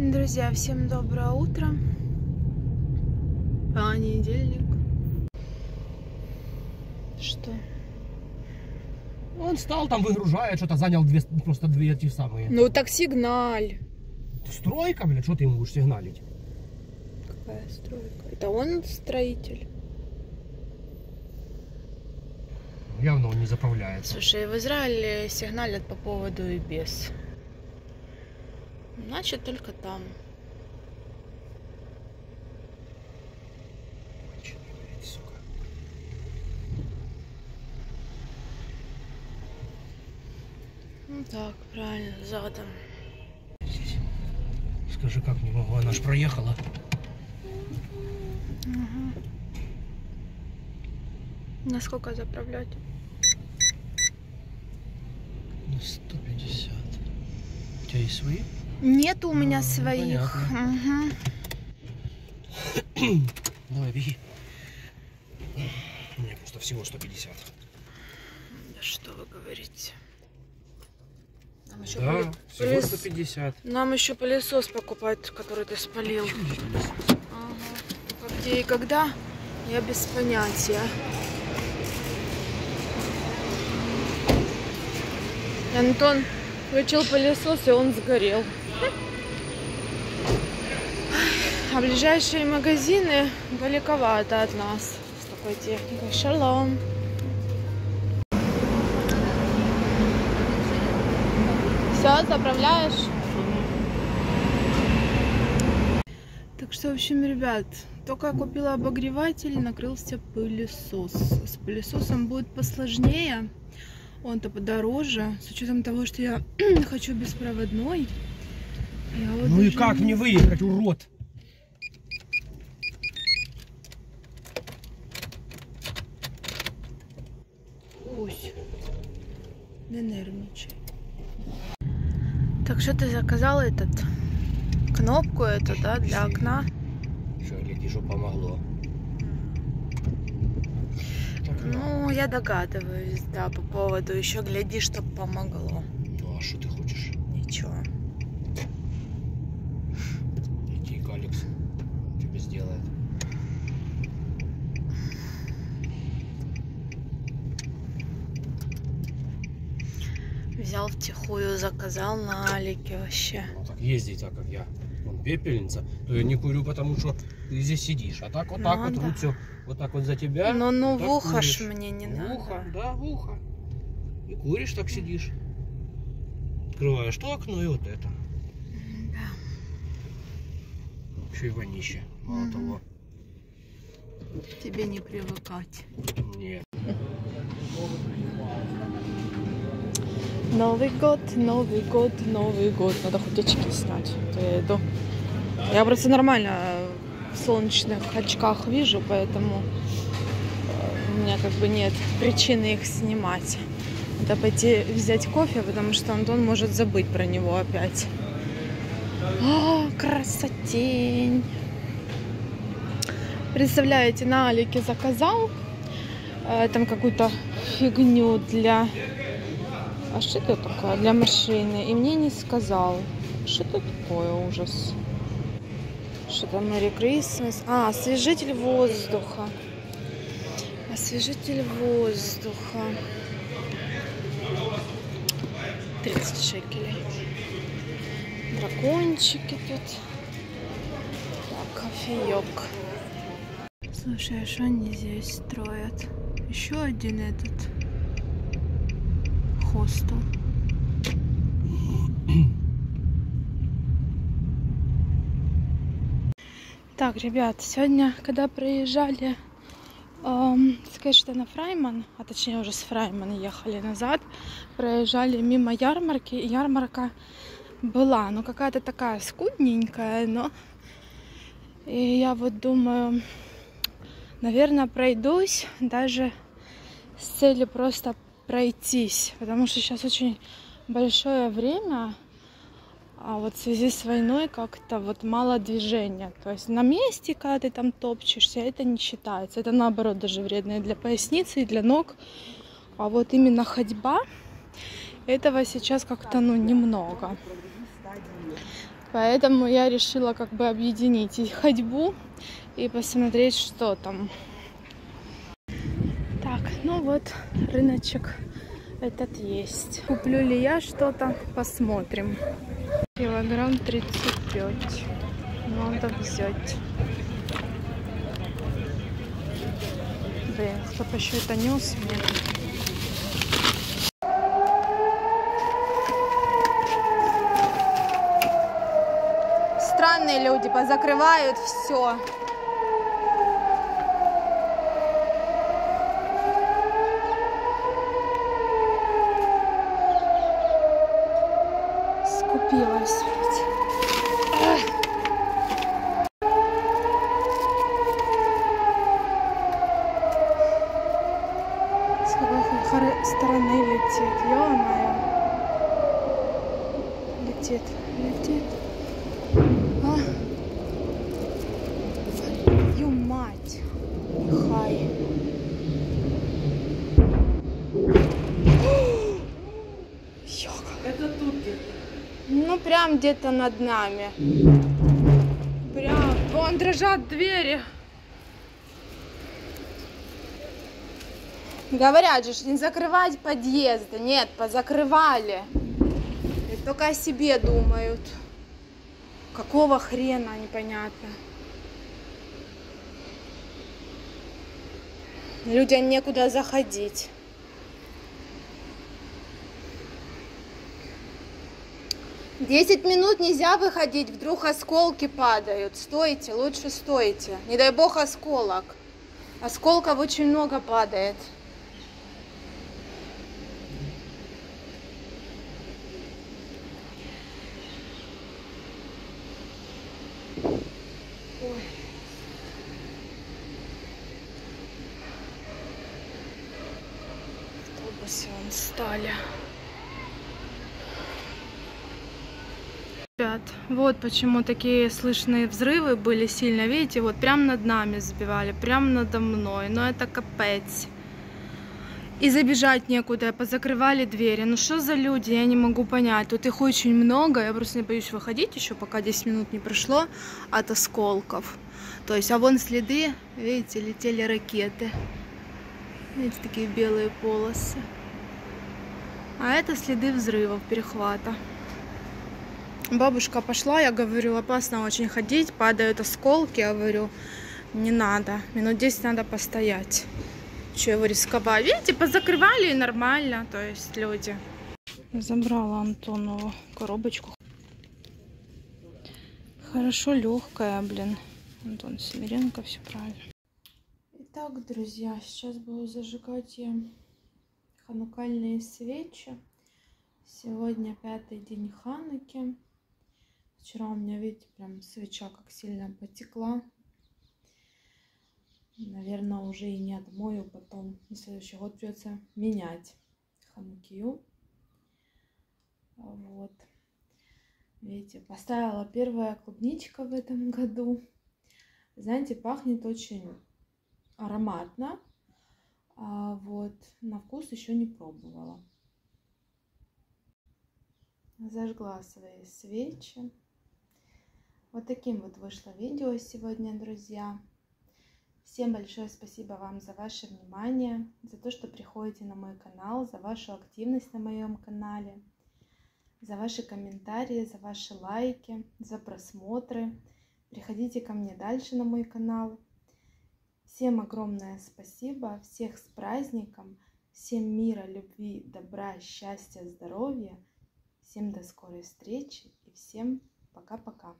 Друзья, всем доброе утро. Понедельник. Что? Он стал там, выгружает, что-то занял две, просто две эти самые. Ну так сигналь. Стройка, блядь, что ты ему будешь сигналить? Какая стройка? Это он строитель. Явно он не заправляется. Слушай, в Израиле сигналят по поводу и без. Значит, только там. Ну так, правильно, задом. Скажи, как не могу, она ж проехала. Насколько заправлять? На 150. У тебя есть свои? Нет у меня А, своих. Мгм. Давай, беги. У меня просто всего 150. Да что вы говорите? Нам еще, Да, пыле- всего пылес- 150. Нам еще пылесос покупать, который ты спалил. Ага. Как где и когда, я без понятия. Антон включил пылесос, и он сгорел. А ближайшие магазины далековато от нас с такой техникой. Шалом. Все, заправляешь? Так что, в общем, ребят, только я купила обогреватель, накрылся пылесос. С пылесосом будет посложнее. Он-то подороже, с учетом того, что я хочу беспроводной. Ну и как не- мне выехать, урод? Ось. Не нервничай. Так что ты заказал этот кнопку эту, да, для окна? Что, гляди, что помогло. Ну, Ну, я догадываюсь, да, по поводу еще гляди, чтоб помогло. ну а что ты хочешь? Ничего. Взял втихую, заказал на Алике вообще. Ну так езди так, как я. Он пепельница. То я не курю, потому что ты здесь сидишь. А так вот так Ну вот да. вот все. Вот так вот за тебя. Но ну так в ухо ж мне не в надо. ухо, да, в ухо. И куришь, так сидишь. Открываешь то окно и вот это. Да. Еще и вонище. Мало Мгм. того. Тебе не привыкать. Нет. Новый год, Новый год, Новый год. Надо хоть очки снять. а я иду. Я просто нормально в солнечных очках вижу, поэтому э, у меня как бы нет причины их снимать. Надо пойти взять кофе, потому что Антон может забыть про него опять. О, красотень! Представляете, на Алике заказал э, там какую-то фигню для а что это такое для машины? И мне не сказал. Что это такое ужас? Что там Merry Christmas? А, освежитель воздуха. Освежитель воздуха. 30 шекелей. Дракончики тут. Так, кофеек. Слушай, а что они здесь строят? Еще один этот хостел. Так, ребят, сегодня, когда проезжали эм, с Кэшта на Фрайман, а точнее уже с Фраймана ехали назад, проезжали мимо ярмарки, и ярмарка была, ну какая-то такая скудненькая, но и я вот думаю, наверное, пройдусь даже с целью просто пройтись, потому что сейчас очень большое время, а вот в связи с войной как-то вот мало движения. То есть на месте, когда ты там топчешься, это не считается. Это наоборот даже вредно и для поясницы, и для ног. А вот именно ходьба, этого сейчас как-то ну немного. Поэтому я решила как бы объединить и ходьбу и посмотреть, что там. Вот рыночек этот есть. Куплю ли я что-то, посмотрим. Килограмм 35. Надо взять. Блин, стоп, еще это нес мне. Странные люди позакрывают все. Стороны летит, ё-моё. Летит, летит. А? Твою мать. Хай. Йога. Это тут где-то. Ну, прям где-то над нами. Прям. Вон дрожат двери. Говорят же, не закрывать подъезды. Нет, позакрывали. И только о себе думают. Какого хрена, непонятно. Людям некуда заходить. Десять минут нельзя выходить, вдруг осколки падают. Стойте, лучше стойте. Не дай бог осколок. Осколков очень много падает. Стали. Ребят, вот почему такие слышные взрывы были сильно. Видите, вот прям над нами сбивали, прям надо мной. Но это капец. И забежать некуда, позакрывали двери. Ну что за люди, я не могу понять. Тут их очень много, я просто не боюсь выходить еще, пока 10 минут не прошло от осколков. То есть, а вон следы, видите, летели ракеты. Видите, такие белые полосы. А это следы взрывов, перехвата. Бабушка пошла, я говорю, опасно очень ходить, падают осколки, я говорю, не надо, минут 10 надо постоять. Че его рисковать? Видите, позакрывали и нормально, то есть люди. Забрала Антонову коробочку. Хорошо легкая, блин. Антон Семеренко, все правильно. Итак, друзья, сейчас буду зажигать я ханукальные свечи. Сегодня пятый день Хануки. Вчера у меня, видите, прям свеча как сильно потекла. Наверное, уже и не отмою потом. На следующий год придется менять ханукию. Вот. Видите, поставила первая клубничка в этом году. Знаете, пахнет очень ароматно. А вот на вкус еще не пробовала. Зажгла свои свечи. Вот таким вот вышло видео сегодня, друзья. Всем большое спасибо вам за ваше внимание, за то, что приходите на мой канал, за вашу активность на моем канале, за ваши комментарии, за ваши лайки, за просмотры. Приходите ко мне дальше на мой канал. Всем огромное спасибо, всех с праздником, всем мира, любви, добра, счастья, здоровья. Всем до скорой встречи и всем пока-пока.